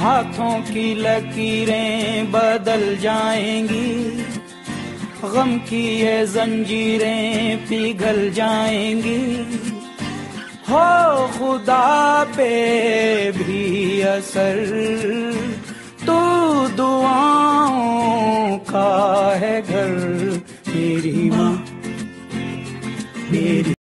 ہاتھوں کی لکیریں بدل جائیں گی۔ غم کی یہ زنجیریں پگھل جائیں گی۔ ہو خدا پہ بھی اثر، تو دعاؤں کا ہے گھر میری ماں، میری